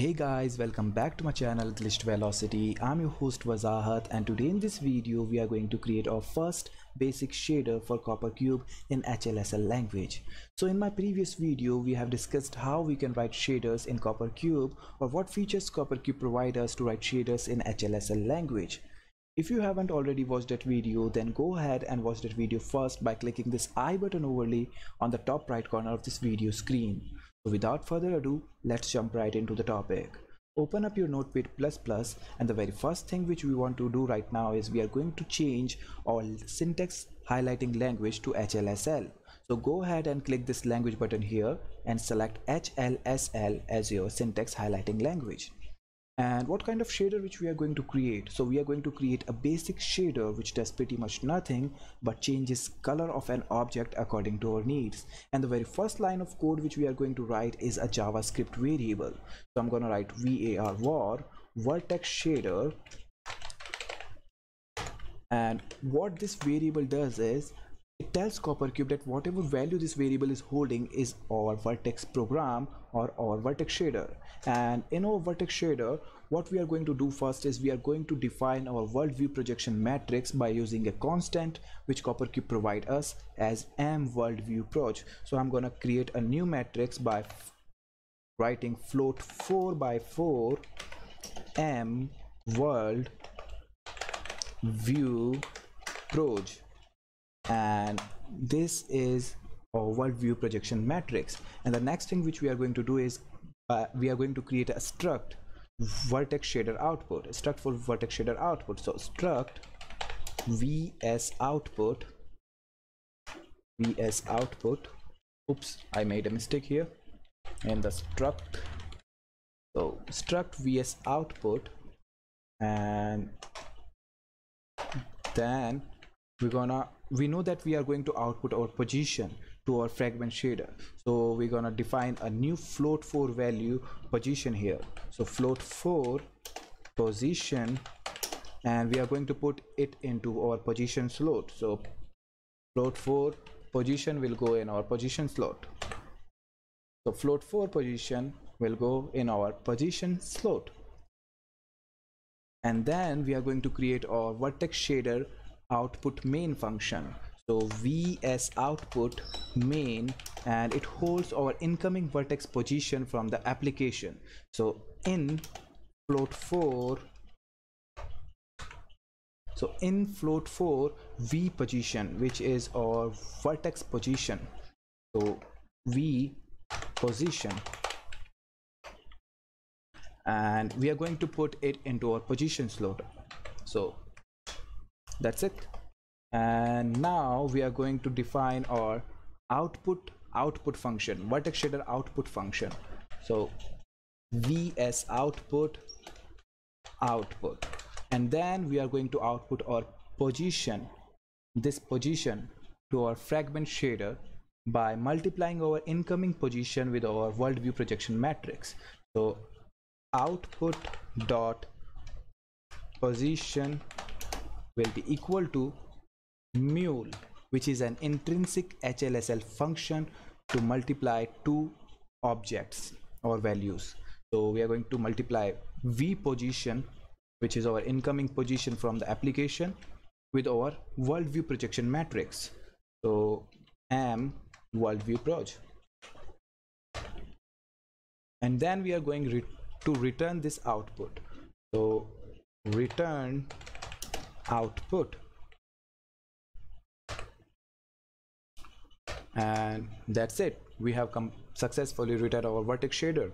Hey guys, welcome back to my channel Glitched Velocity. I'm your host Wazahat and today in this video we are going to create our first basic shader for Copper Cube in HLSL language. So in my previous video we have discussed how we can write shaders in Copper Cube or what features Copper Cube provide us to write shaders in HLSL language. If you haven't already watched that video then go ahead and watch that video first by clicking this I button overlay on the top right corner of this video screen. So without further ado, let's jump right into the topic. Open up your Notepad++ and the very first thing which we want to do right now is we are going to change our syntax highlighting language to HLSL. So go ahead and click this language button here and select HLSL as your syntax highlighting language and what kind of shader which we are going to create? So we are going to create a basic shader which does pretty much nothing but changes color of an object according to our needs. And the very first line of code which we are going to write is a javascript variable. So i'm going to write var var vertex shader. And what this variable does is it tells Coppercube that whatever value this variable is holding is our vertex program or our vertex shader. And in our vertex shader what we are going to do first is we are going to define our world view projection matrix by using a constant which Coppercube provide us as m world view proj so i'm going to create a new matrix by writing float 4 by 4 m world view proj this is our world view projection matrix. And the next thing which we are going to do is uh, we are going to create a struct vertex shader output struct for vertex shader output. So struct vs output vs output. Oops i made a mistake here. And the struct so struct vs output and then we're gonna we know that we are going to output our position to our fragment shader. So we're gonna define a new float 4 value position here. So float 4 position and we are going to put it into our position slot. So float 4 position will go in our position slot. So float 4 position will go in our position slot. And then we are going to create our vertex shader output main function. So vs output main and it holds our incoming vertex position from the application. So in float 4 so in float 4 v position which is our vertex position. So v position. And we are going to put it into our position slot. So that's it. And now we are going to define our output output function vertex shader output function. So vs output output. And then we are going to output our position this position to our fragment shader by multiplying our incoming position with our world view projection matrix. So output dot position will be equal to mul which is an intrinsic HLSL function to multiply two objects or values. So we are going to multiply v position which is our incoming position from the application with our world view projection matrix. So m world view proj. And then we are going re to return this output. So return output. And that's it. We have come successfully written our vertex shader.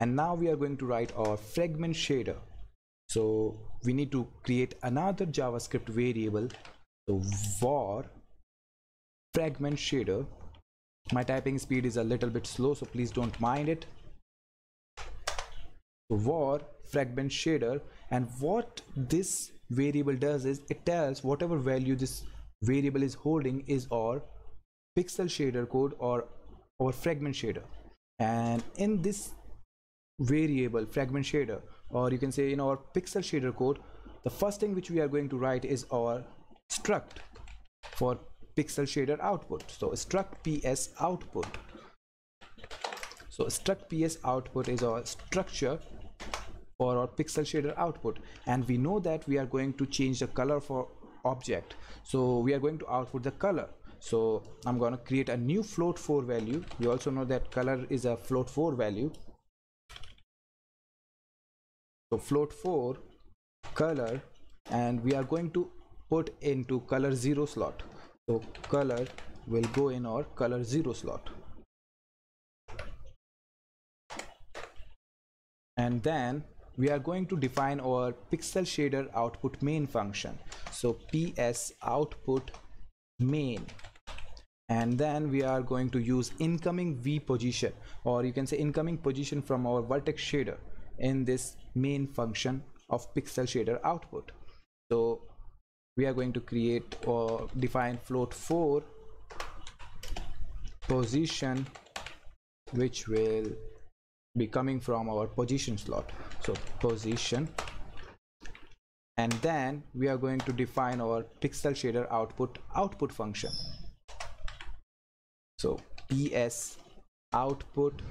And now we are going to write our fragment shader. So we need to create another javascript variable. So var fragment shader. My typing speed is a little bit slow so please don't mind it. Var fragment shader. And what this variable does is it tells whatever value this variable is holding is our pixel shader code or our fragment shader. And in this variable fragment shader or you can say in our pixel shader code the first thing which we are going to write is our struct for pixel shader output. So struct ps output. So struct ps output is our structure for our pixel shader output. And we know that we are going to change the color for object. So we are going to output the color. So i'm going to create a new float 4 value. You also know that color is a float 4 value. So float 4 color and we are going to put into color 0 slot. So color will go in our color 0 slot. And then we are going to define our pixel shader output main function. So ps output main. And then we are going to use incoming v position or you can say incoming position from our vertex shader in this main function of pixel shader output. So we are going to create or define float 4 position which will be coming from our position slot. So position. And then we are going to define our pixel shader output output function. So ps output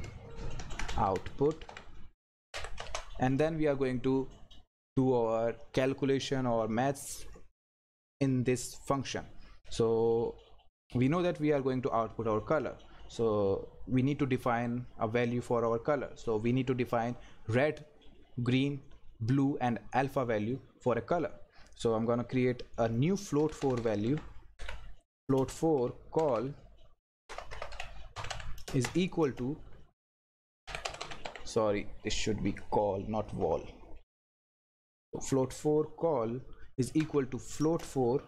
output. And then we are going to do our calculation or maths in this function. So we know that we are going to output our color so we need to define a value for our color. So we need to define red green blue and alpha value for a color. So i'm going to create a new float 4 value. Float 4 call is equal to sorry this should be call not wall. Float 4 call is equal to float 4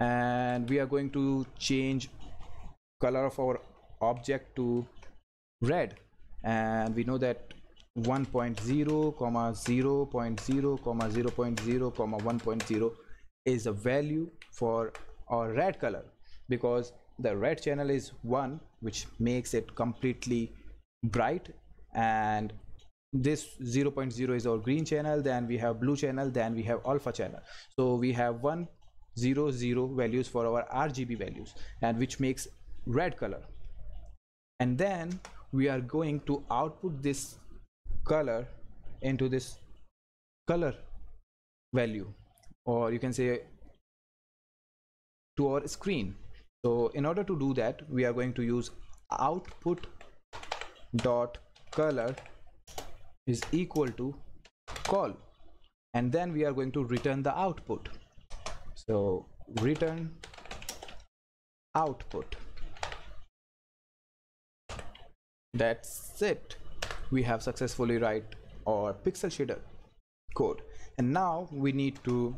and we are going to change color of our object to red. And we know that 1.0 comma 0 0.0 comma 0 0.0 comma 1.0 is a value for our red color because the red channel is 1 which makes it completely bright. And this 0.0 is our green channel then we have blue channel then we have alpha channel. So we have one zero zero values for our rgb values and which makes red color. And then we are going to output this color into this color value or you can say to our screen. So in order to do that we are going to use output dot color is equal to call. And then we are going to return the output. So return output that's it. We have successfully write our pixel shader code. And now we need to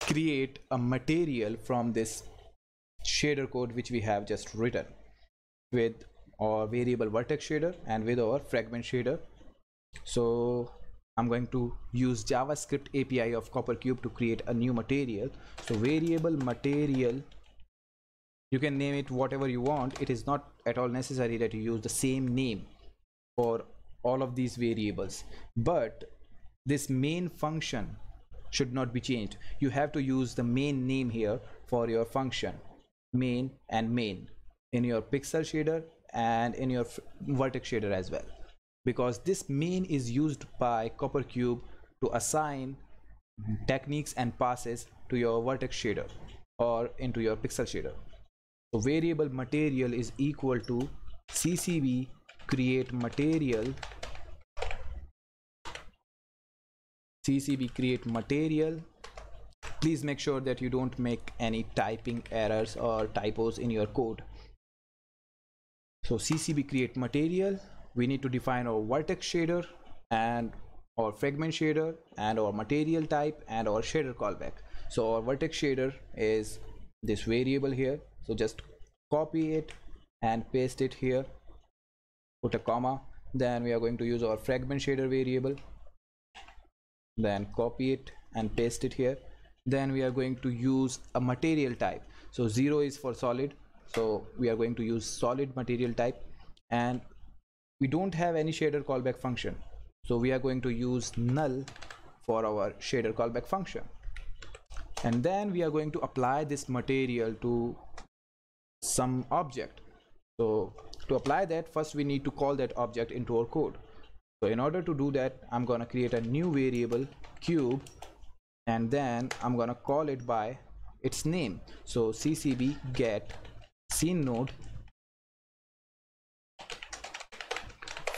create a material from this shader code which we have just written with our variable vertex shader and with our fragment shader. So I'm going to use JavaScript API of CopperCube to create a new material. So variable material you can name it whatever you want. It is not at all necessary that you use the same name for all of these variables. But this main function should not be changed. You have to use the main name here for your function main and main in your pixel shader and in your vertex shader as well. Because this main is used by CopperCube to assign techniques and passes to your vertex shader or into your pixel shader so variable material is equal to ccb create material. Ccb create material. Please make sure that you don't make any typing errors or typos in your code. So ccb create material. We need to define our vertex shader and our fragment shader and our material type and our shader callback. So our vertex shader is this variable here so just copy it and paste it here. Put a comma. Then we are going to use our fragment shader variable. Then copy it and paste it here. Then we are going to use a material type. So zero is for solid. So we are going to use solid material type. And we don't have any shader callback function. So we are going to use null for our shader callback function. And then we are going to apply this material to some object. So to apply that first we need to call that object into our code. So in order to do that i'm gonna create a new variable cube and then i'm gonna call it by its name. So ccb get scene node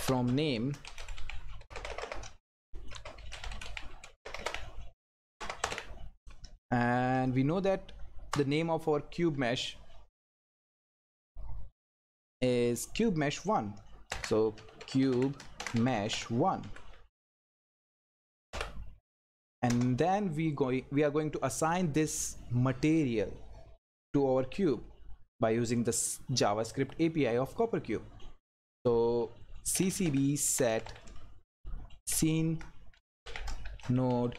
from name and we know that the name of our cube mesh is cube mesh 1 so cube mesh 1 and then we going we are going to assign this material to our cube by using this javascript api of coppercube so ccb set scene node.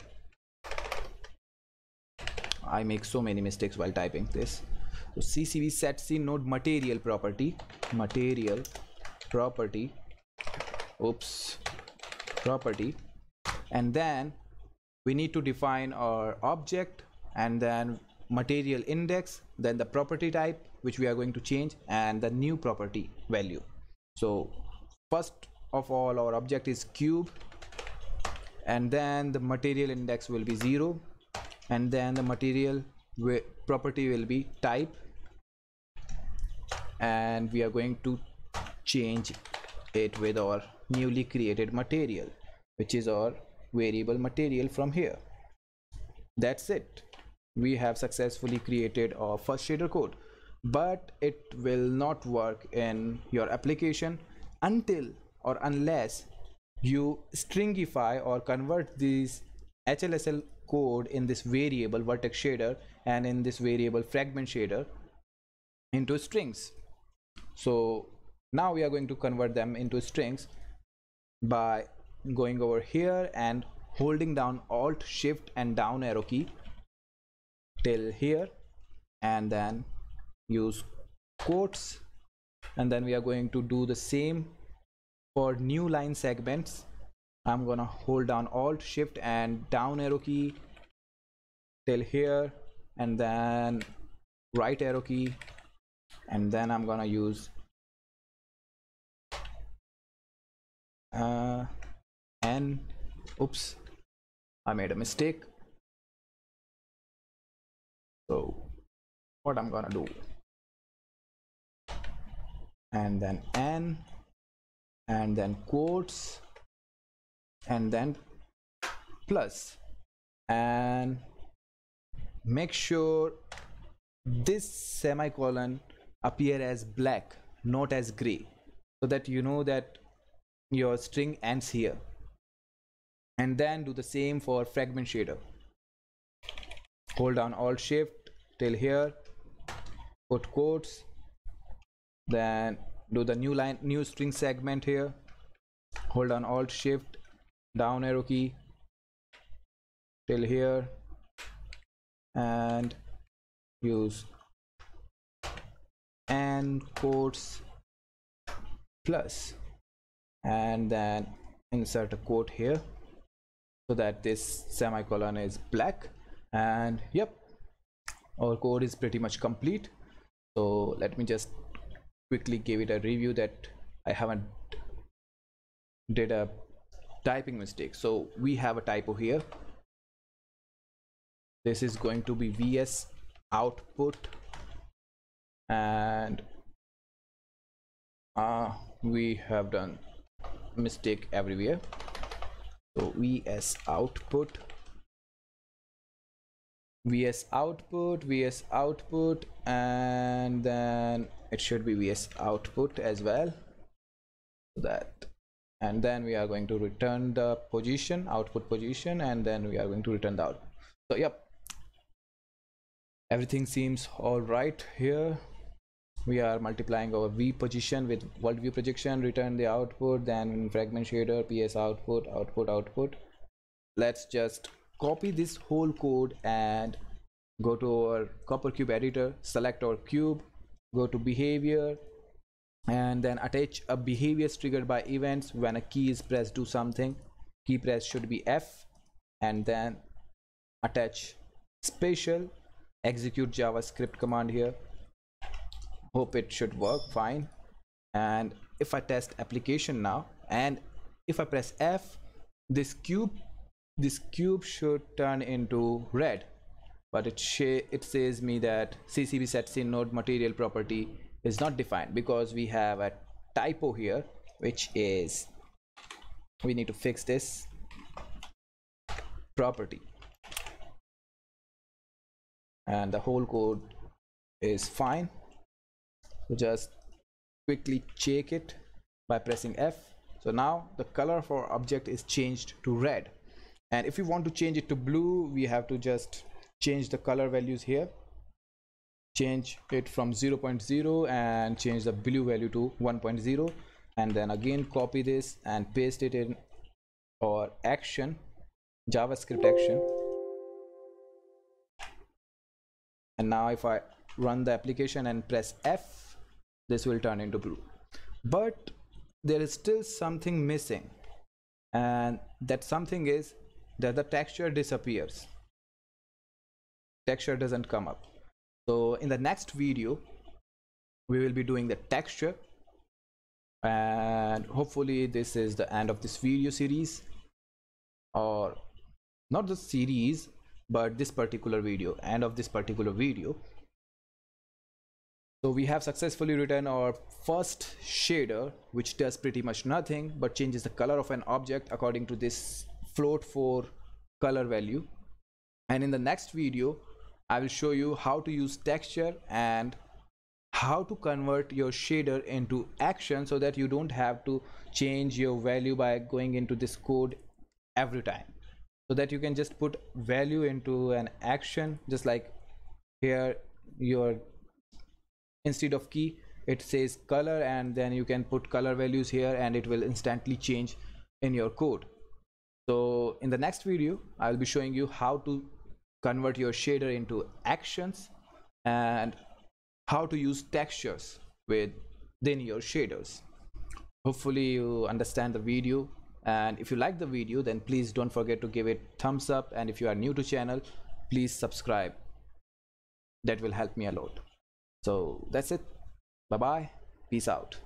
I make so many mistakes while typing this. So CCB set scene node material property, material property, oops, property, and then we need to define our object and then material index, then the property type which we are going to change and the new property value. So first of all our object is cube and then the material index will be 0 and then the material property will be type and we are going to change it with our newly created material which is our variable material from here. That's it. We have successfully created our first shader code but it will not work in your application until or unless you stringify or convert these HLSL code in this variable vertex shader and in this variable fragment shader into strings so now we are going to convert them into strings by going over here and holding down alt shift and down arrow key till here and then use quotes and then we are going to do the same for new line segments. I'm gonna hold down alt shift and down arrow key till here and then right arrow key and then I'm gonna use uh, n oops I made a mistake. So what I'm gonna do? And then n and then quotes and then plus. And make sure this semicolon appear as black not as gray so that you know that your string ends here. And then do the same for fragment shader. Hold down alt shift till here put quotes then do the new line new string segment here. Hold on alt shift down arrow key till here and use quotes plus. And then insert a quote here so that this semicolon is black. And yep our code is pretty much complete. So let me just quickly give it a review that I haven't did a typing mistake. So we have a typo here. This is going to be vs output and uh, we have done mistake everywhere. So vs output. Vs output vs output and then it should be vs output as well. That and then we are going to return the position output position and then we are going to return the output. So yep. Everything seems all right here we are multiplying our v position with world view projection return the output then fragment shader ps output output output. Let's just copy this whole code and go to our copper cube editor select our cube go to behavior and then attach a behavior triggered by events. When a key is pressed do something. Key press should be f and then attach special execute javascript command here hope it should work fine. And if i test application now and if i press f this cube this cube should turn into red. But it it says me that ccb set scene node material property is not defined because we have a typo here which is we need to fix this property. And the whole code is fine so just quickly check it by pressing F. So now the color for object is changed to red. And if you want to change it to blue we have to just change the color values here. Change it from 0.0 and change the blue value to 1.0 and then again copy this and paste it in our action javascript action. And now if I run the application and press F this will turn into blue. But there is still something missing. And that something is that the texture disappears. Texture doesn't come up. So in the next video we will be doing the texture. And hopefully this is the end of this video series. Or not the series but this particular video end of this particular video so we have successfully written our first shader which does pretty much nothing but changes the color of an object according to this float 4 color value. And in the next video I will show you how to use texture and how to convert your shader into action so that you don't have to change your value by going into this code every time. So that you can just put value into an action just like here your instead of key it says color and then you can put color values here and it will instantly change in your code. So in the next video i'll be showing you how to convert your shader into actions and how to use textures within your shaders. Hopefully you understand the video. And if you like the video then please don't forget to give it thumbs up. And if you are new to channel please subscribe. That will help me a lot so that's it. Bye bye peace out